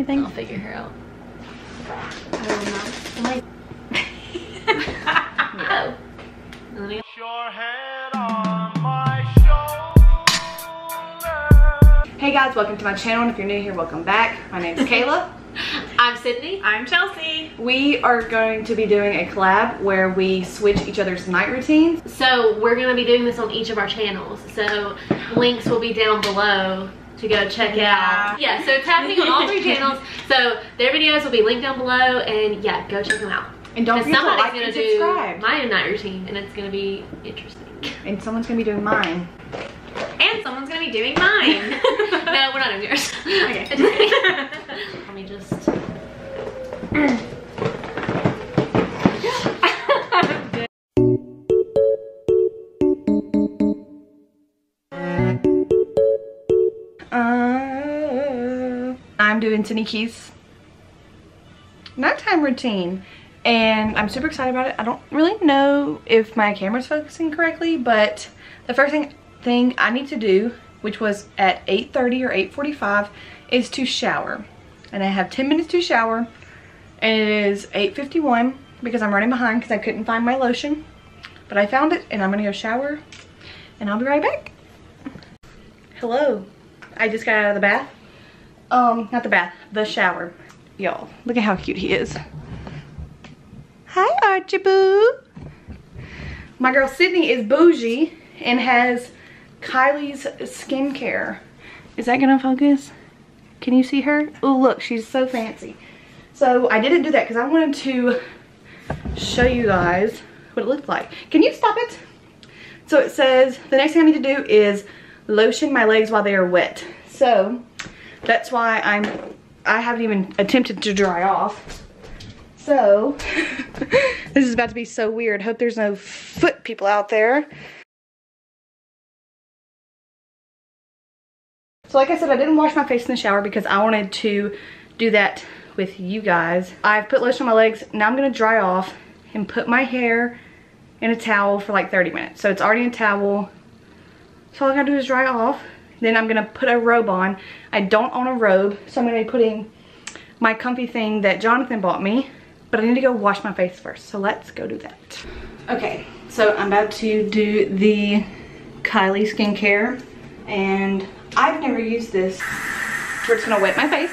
Anything? I'll figure her out. I don't know. Oh. And then I- your head on my shoulder. Hey guys, welcome to my channel. And if you're new here, welcome back. My name is Kayla. I'm Sydney. I'm Chelsea. we are going to be doing a collab where we switch each other's night routines. So we're gonna be doing this on each of our channels. So links will be down below to go check Yeah. out. Yeah, so it's happening on all three channels. So their videos will be linked down below and yeah, go check them out. And don't forget to like gonna and do subscribe. my night routine and it's gonna be interesting. And someone's gonna be doing mine. And someone's gonna be doing mine. no, we're not doing yours. Okay. Let me just Uh, I'm doing Keith's nighttime routine and I'm super excited about it. I don't really know if my camera's focusing correctly, but the first thing, thing I need to do, which was at 8.30 or 8.45, is to shower. And I have 10 minutes to shower and it is 8.51 because I'm running behind because I couldn't find my lotion. But I found it and I'm gonna go shower and I'll be right back. Hello. I just got out of the bath. Um, not the bath, the shower. Y'all, look at how cute he is. Hi, Archie Boo. My girl Sydney is bougie and has Kylie's skincare. Is that gonna focus? Can you see her? Oh, look, she's so fancy. So I didn't do that because I wanted to show you guys what it looked like. Can you stop it? So it says, the next thing I need to do is lotion my legs while they are wet. So that's why I'm, I haven't even attempted to dry off. So this is about to be so weird. Hope there's no foot people out there. So like I said, I didn't wash my face in the shower because I wanted to do that with you guys. I've put lotion on my legs. Now I'm gonna dry off and put my hair in a towel for like 30 minutes. So it's already in a towel. So all I gotta do is dry off. Then I'm gonna put a robe on. I don't own a robe, so I'm gonna be putting my comfy thing that Jonathan bought me. But I need to go wash my face first, so let's go do that. Okay, so I'm about to do the Kylie skincare. And I've never used this. We're just gonna wet my face.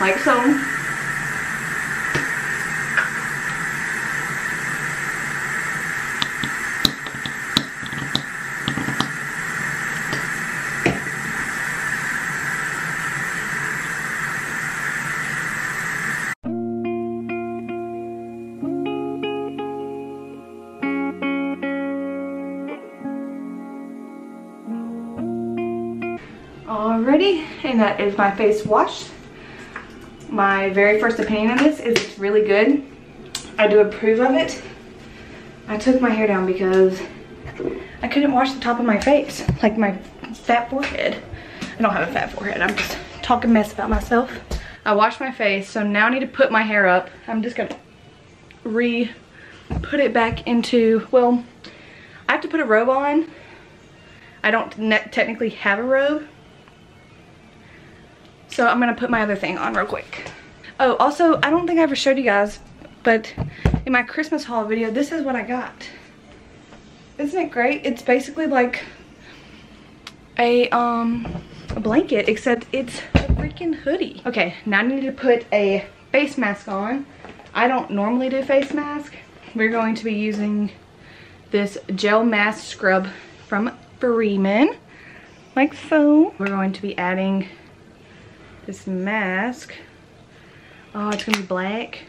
Like so. Alrighty, and that is my face wash. My very first opinion on this is it's really good. I do approve of it. I took my hair down because I couldn't wash the top of my face, like my fat forehead. I don't have a fat forehead, I'm just talking mess about myself. I washed my face, so now I need to put my hair up. I'm just gonna re put it back into, well, I have to put a robe on. I don't technically have a robe. So I'm gonna put my other thing on real quick. Oh, also, I don't think I ever showed you guys, but in my Christmas haul video, this is what I got. Isn't it great? It's basically like a, um, a blanket, except it's a freaking hoodie. Okay, now I need to put a face mask on. I don't normally do face mask. We're going to be using this gel mask scrub from Freeman, like so. We're going to be adding this mask. Oh, it's gonna be black.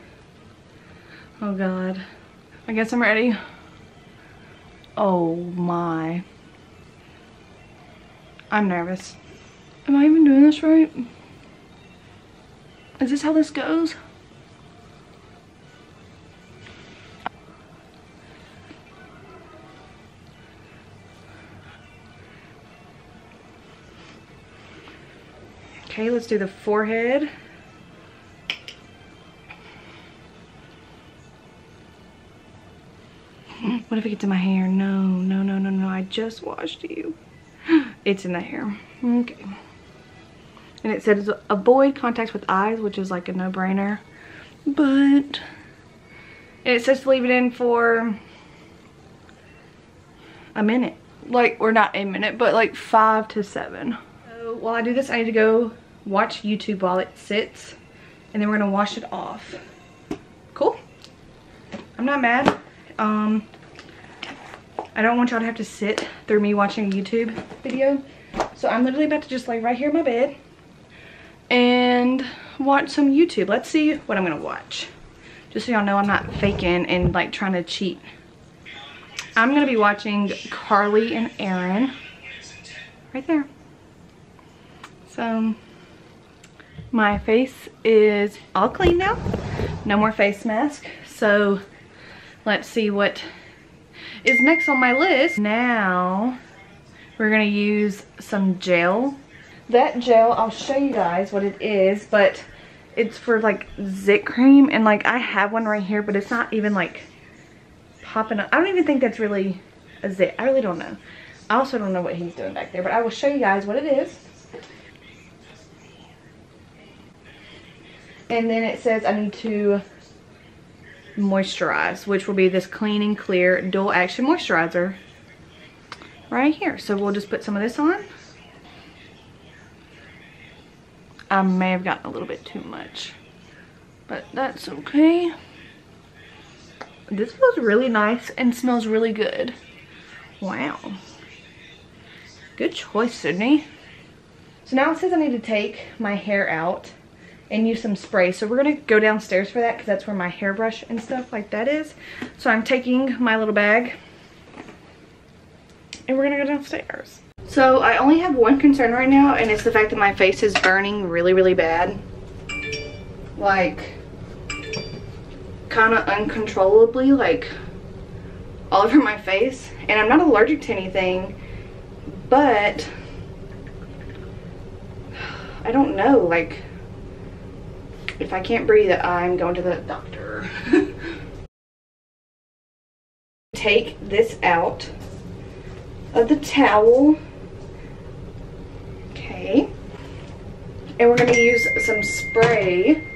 Oh God. I guess I'm ready. Oh my. I'm nervous. Am I even doing this right? Is this how this goes? Okay, let's do the forehead. What if it gets in my hair? No, no, no, no, no. I just washed you. It's in the hair. Okay. And it says avoid contact with eyes, which is like a no-brainer. But and it says to leave it in for a minute. Like, or not a minute, but like five to seven. So while I do this, I need to go watch YouTube while it sits. And then we're gonna wash it off. Cool. I'm not mad. Um, I don't want y'all to have to sit through me watching a YouTube video. So I'm literally about to just lay right here in my bed and watch some YouTube. Let's see what I'm gonna watch. Just so y'all know I'm not faking and like trying to cheat. I'm gonna be watching Carly and Aaron. Right there. So my face is all clean now. No more face mask. So let's see what is next on my list. Now we're gonna use some gel. That gel, I'll show you guys what it is, but it's for like zit cream and like I have one right here, but it's not even like popping up. I don't even think that's really a zit. I really don't know. I also don't know what he's doing back there, but I will show you guys what it is. And then it says I need to moisturize, which will be this clean and clear dual action moisturizer right here. So we'll just put some of this on. I may have gotten a little bit too much, but that's okay. This feels really nice and smells really good. Wow. Good choice, Sydney. So now it says I need to take my hair out and use some spray. So we're gonna go downstairs for that because that's where my hairbrush and stuff like that is. So I'm taking my little bag and we're gonna go downstairs. So I only have one concern right now and it's the fact that my face is burning really, really bad. Like, kind of uncontrollably, like all over my face. And I'm not allergic to anything, but I don't know, like, if I can't breathe, I'm going to the doctor. Take this out of the towel. Okay. And we're going to use some spray.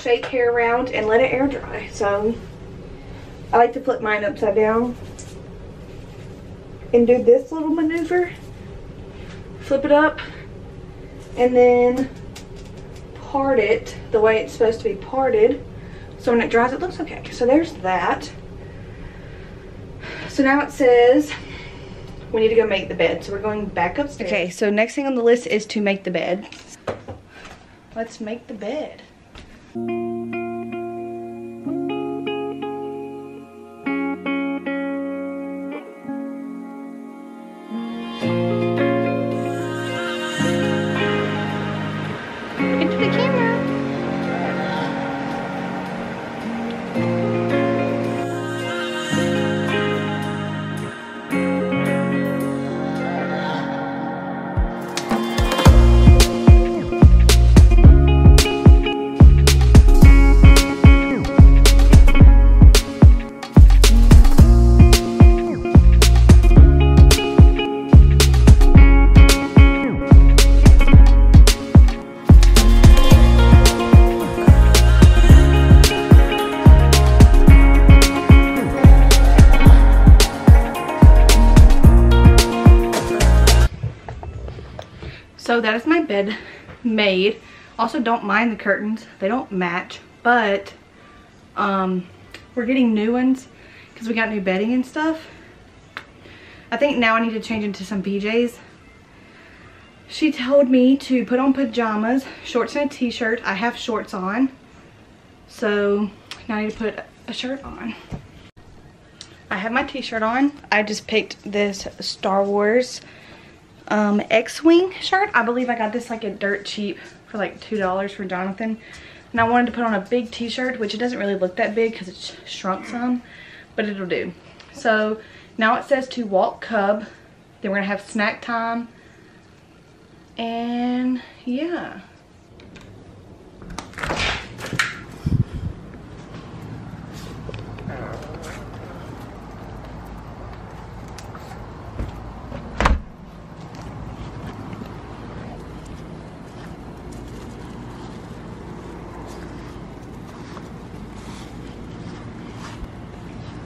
Shake hair around and let it air dry. So I like to flip mine upside down and do this little maneuver. Flip it up and then part it the way it's supposed to be parted. So when it dries, it looks okay. So there's that. So now it says we need to go make the bed. So we're going back upstairs. Okay, so next thing on the list is to make the bed. Let's make the bed. So that is my bed made. Also don't mind the curtains. They don't match, but um, we're getting new ones because we got new bedding and stuff. I think now I need to change into some PJs. She told me to put on pajamas, shorts and a t-shirt. I have shorts on. So now I need to put a shirt on. I have my t-shirt on. I just picked this Star Wars um, X-Wing shirt. I believe I got this like a dirt cheap for like $2 for Jonathan. And I wanted to put on a big t-shirt, which it doesn't really look that big because it's shrunk some, but it'll do. So now it says to walk cub. Then we're gonna have snack time. And yeah.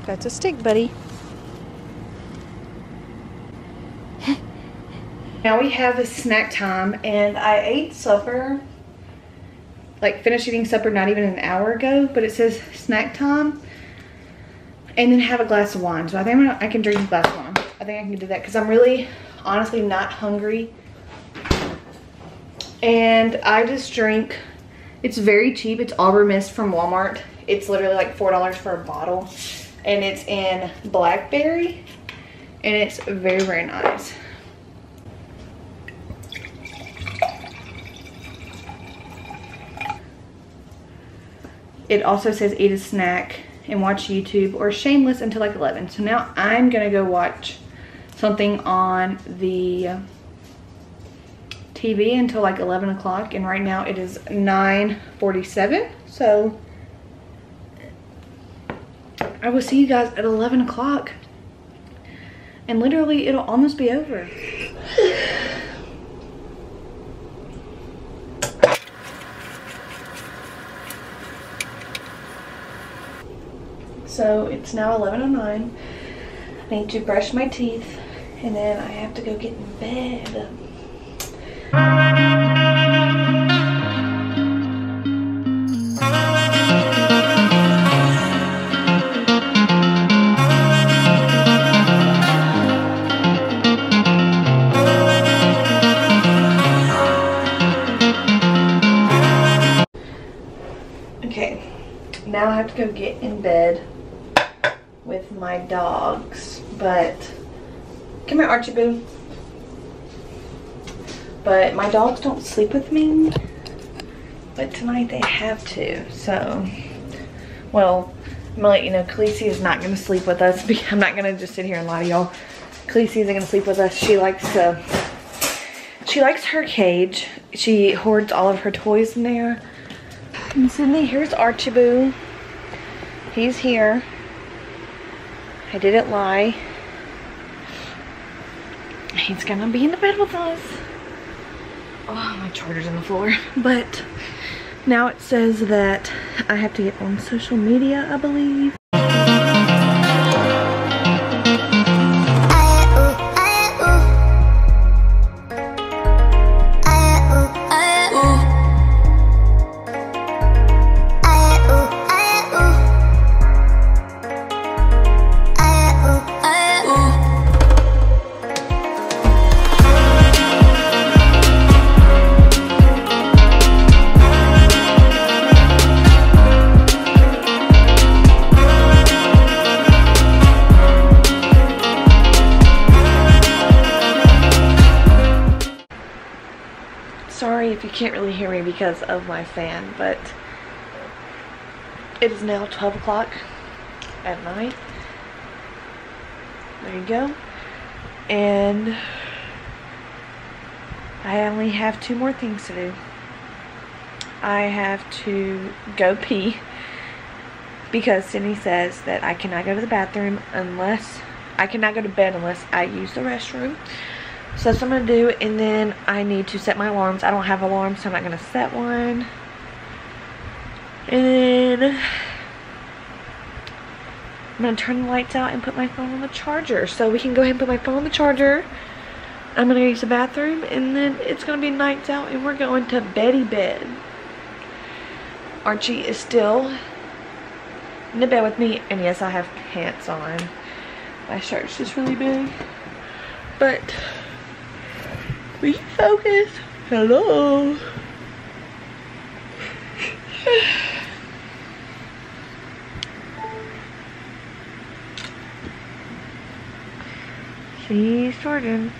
That's a stick, buddy. now we have a snack time and I ate supper, like finished eating supper not even an hour ago, but it says snack time and then have a glass of wine. So I think gonna, I can drink a glass of wine. I think I can do that because I'm really honestly not hungry. And I just drink, it's very cheap. It's Arbor Mist from Walmart. It's literally like $4 for a bottle. And it's in blackberry. And it's very, very nice. It also says eat a snack and watch YouTube or Shameless until like 11. So now I'm gonna go watch something on the TV until like 11 o'clock and right now it is 9.47 so I will see you guys at 11 o'clock and literally it'll almost be over. So it's now 11.09. I need to brush my teeth and then I have to go get in bed. Boo. But my dogs don't sleep with me, but tonight they have to, so, well, I'm gonna let you know, Khaleesi is not gonna sleep with us. I'm not gonna just sit here and lie to y'all. Khaleesi isn't gonna sleep with us. She likes to, she likes her cage. She hoards all of her toys in there. And Sydney, here's Archie Boo. He's here. I didn't lie. He's gonna be in the bed with us. Oh, my charger's on the floor. But now it says that I have to get on social media, I believe. Because of my fan, but it is now 12 o'clock at night. There you go. And I only have two more things to do. I have to go pee because Sydney says that I cannot go to the bathroom unless I cannot go to bed unless I use the restroom. So that's what I'm going to do. And then I need to set my alarms. I don't have alarms, so I'm not going to set one. And then I'm going to turn the lights out and put my phone on the charger. So we can go ahead and put my phone on the charger. I'm going to use the bathroom. And then it's going to be nights out and we're going to Betty bed. Archie is still in the bed with me. And yes, I have pants on. My shirt's just really big. But we focus. Hello. She's Jordan.